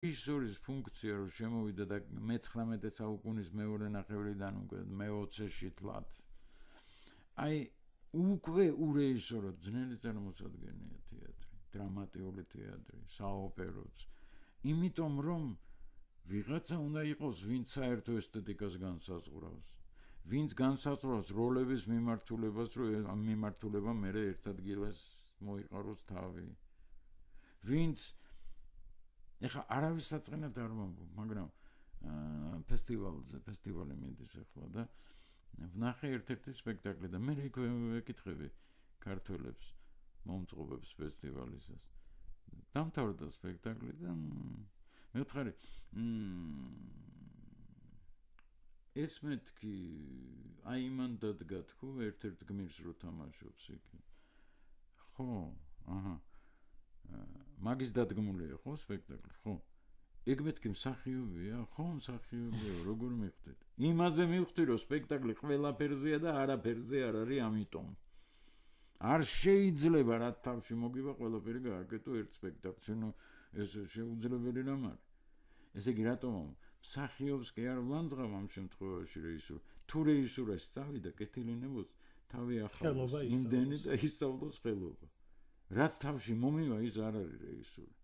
რეჟისორის ფუნქცია რომ შემოვიდა და მე-19 საუკუნის მეორე ნახევრიდან უკვე მე-20-ში თლათ. აი უკვე ურეჟისორო ძნელი წარმოსადგენია თეატრი, დრამატიული თეატრი, საოპეროც. იმიტომ რომ ვიღაცა უნდა იყოს, ვინც საერთო ესთეტიკას განსაზღვრავს. ვინც განსაზღვრავს როლების მიმართულებას, რომ მიმართულება მე ერთ ადგილას მოიყაროს თავი. ვინც ეხა არავის საწყენად არ მომბო, მაგრამ ფესტივალზე, ფესტივალი მინდის ახლა და ვნახე ერთ-ერთი სპექტაკლი და მე იქ ვეკითხები ქართველებს მომწყობებს ფესტივალისას. დამთავრდა სპექტაკლი და მე ვთხარი, ეს მეთქი აი მან დადგა თქო ერთ-ერთ გმირს რო თამაშობს იქ. ხო, აჰა. მაგის დადგმულია ხო სპექტაკლი ხო? ეგ მეთქი მსახიობია ხო მსახიობია როგორ მიხდეთ იმაზე მივხვდი რომ სპექტაკლი ყველაფერზეა და არაფერზე არ არის ამიტომ. არ შეიძლება რა თავში მოგივა ყველაფერი გააკეთო ერთ სპექტაკლში ნუ ეს შეუძლებელი რამ არის? ესე იგი რატომ მსახიობს კი არ ვლანძღავ ამ შემთხვევაში რეჟისორ თუ რეჟისორას წავიდა კეთილინებოს თავი ახალოს იმდენი და ისწავლოს ხელობა რაც თავში მომივა ის არ არის რეჟისორი